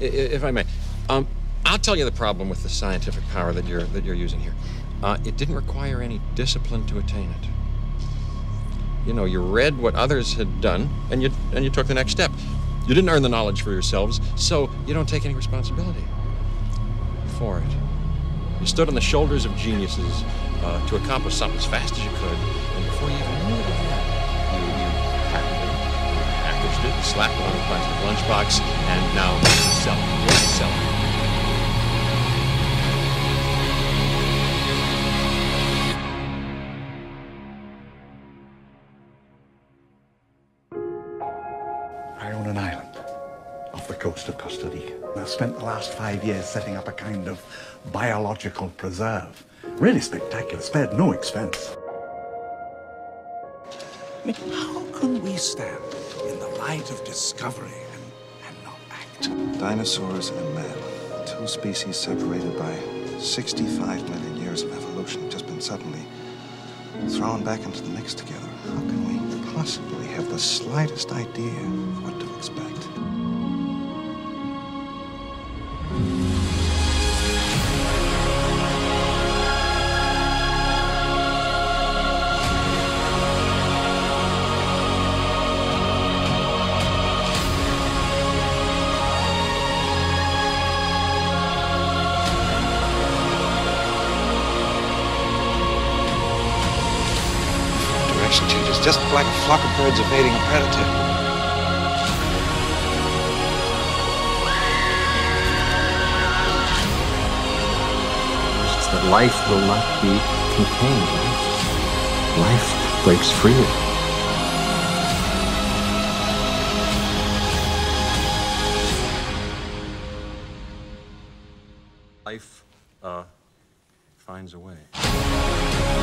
If I may, um, I'll tell you the problem with the scientific power that you're that you're using here. Uh, it didn't require any discipline to attain it. You know, you read what others had done, and you and you took the next step. You didn't earn the knowledge for yourselves, so you don't take any responsibility for it. You stood on the shoulders of geniuses uh, to accomplish something as fast as you could, and before you even slapped on a plastic lunchbox, and now you can sell it. Sell. I own an island off the coast of Costa Rica. I've spent the last five years setting up a kind of biological preserve. Really spectacular, spared no expense. How can we stand in the light of discovery and, and not act? Dinosaurs and man, two species separated by 65 million years of evolution, just been suddenly thrown back into the mix together. How can we possibly have the slightest idea of what to expect? Direction changes, just like a flock of birds evading a predator. That life will not be contained. Life breaks free. Life uh, finds a way.